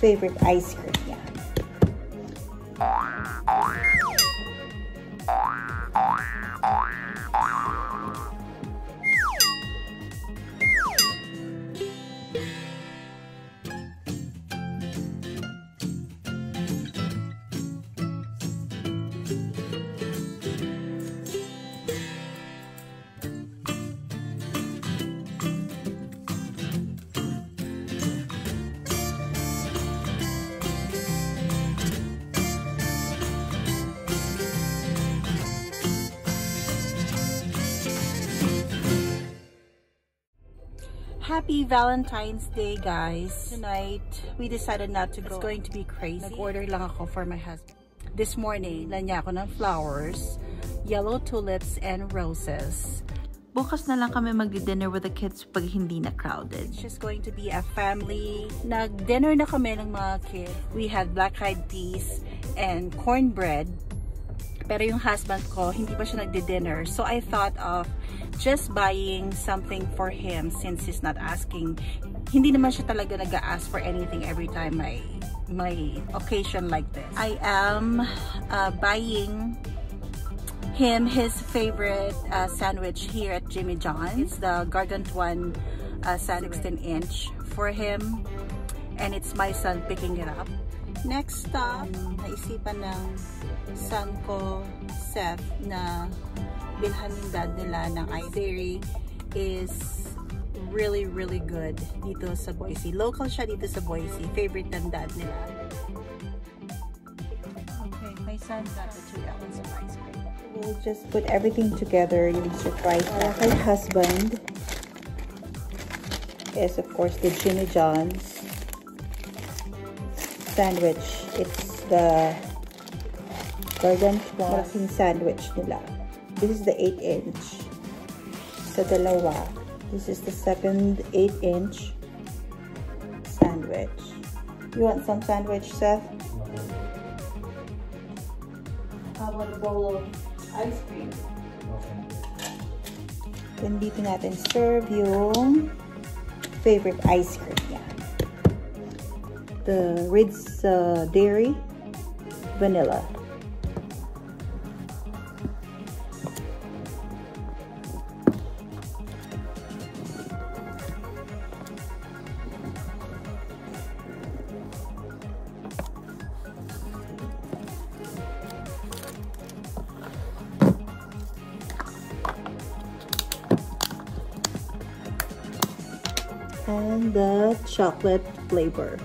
favorite ice cream niya. Happy Valentine's Day, guys. Tonight, we decided not to go. It's going to be crazy. Nag-order lang ako for my husband. This morning, lanya ako ng flowers, yellow tulips, and roses. Bukas na lang kami mag-dinner with the kids pag hindi na crowded. It's just going to be a family. Nag-dinner na kami ng mga kids. We had black-eyed peas and cornbread. Pero yung husband ko, hindi pa siya nagdi-dinner. So I thought of just buying something for him since he's not asking. Hindi naman siya talaga nag-ask for anything every time may, may occasion like this. I am uh, buying him his favorite uh, sandwich here at Jimmy John's. It's the Gargantuan uh, sandwich 16 inch for him. And it's my son picking it up. Next stop, naisipan ng son ko, Seth, na bilhan yung dad nila ng iDairy is really, really good dito sa Boise. Local siya dito sa Boise. Favorite ng dad nila. Okay, my son got the two gallons of ice cream. We'll just put everything together. Yung surprise na kay husband is of course the Jimmy John's sandwich. It's the Gargantuan malaking sandwich nila. This is the 8 inch. Sa dalawa. This is the second 8 inch sandwich. You want some sandwich, Seth? How about a bowl of ice cream? Then dito natin serve yung favorite ice cream. The Reed's uh, Dairy Vanilla. and the chocolate flavor.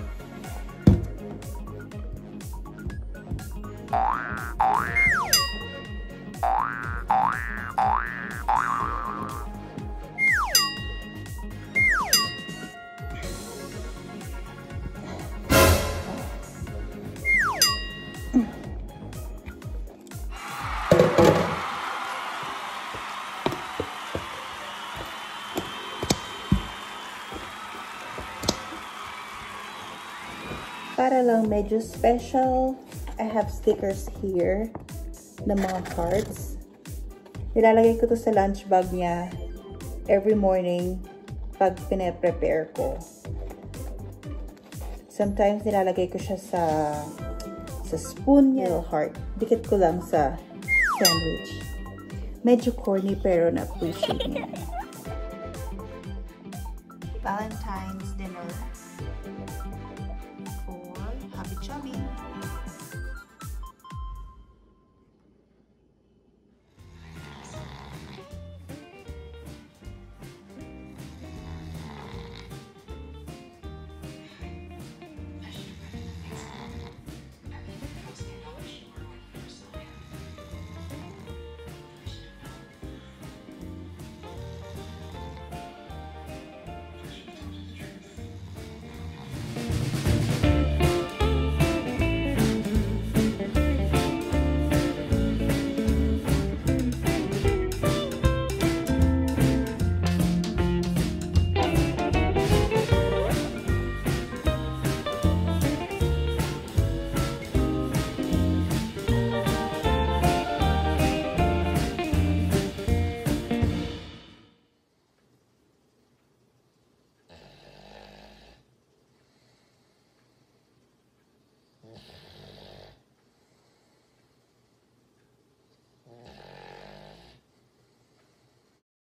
Parallel Major Special. I have stickers here ng mga cards. Nilalagay ko to sa lunch bag niya every morning pag pinaprepare ko. Sometimes nilalagay ko siya sa sa spoon niya. Little heart. Dikit ko lang sa sandwich. Medyo corny pero na-appreciate niya. Valentine's dinner for Happy Chubby.